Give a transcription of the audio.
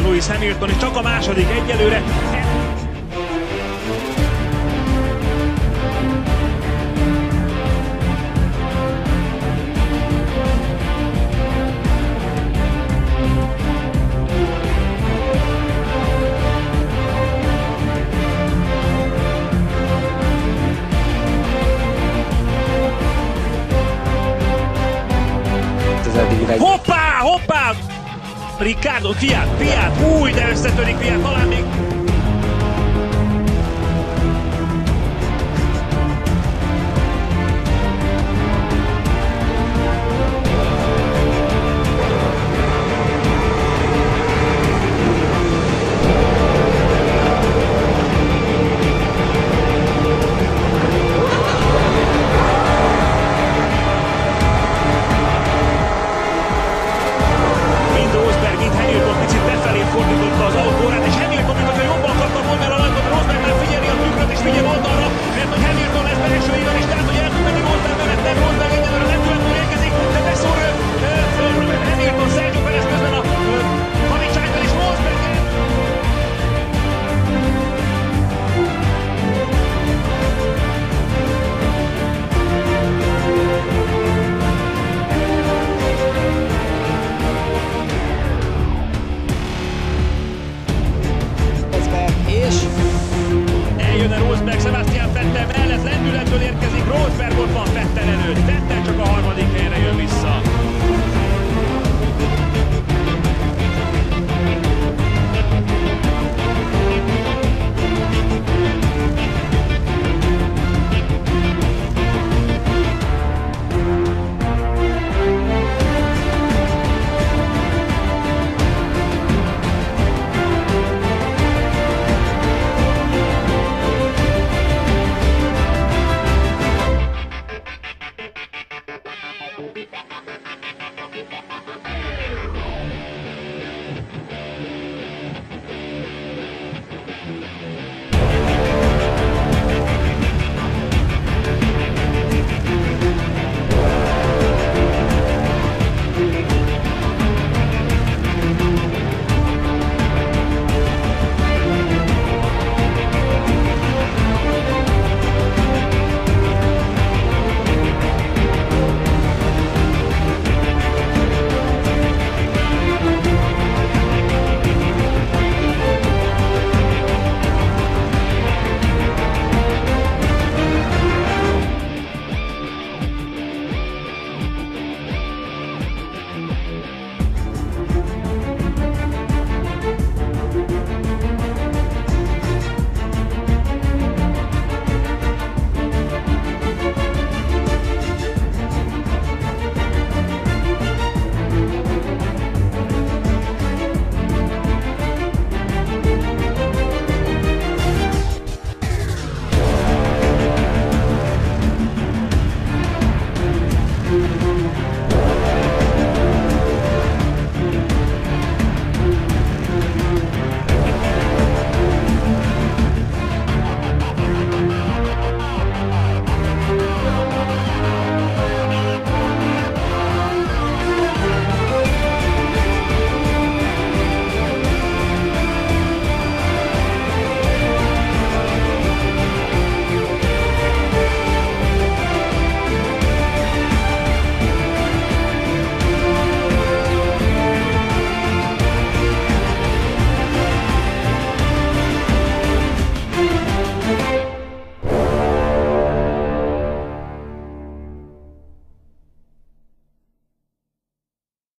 Lewis Hamilton, és csak a második egyelőre. Ricardo, Fiat, Fiat, új, de összetörik Fiat, talán még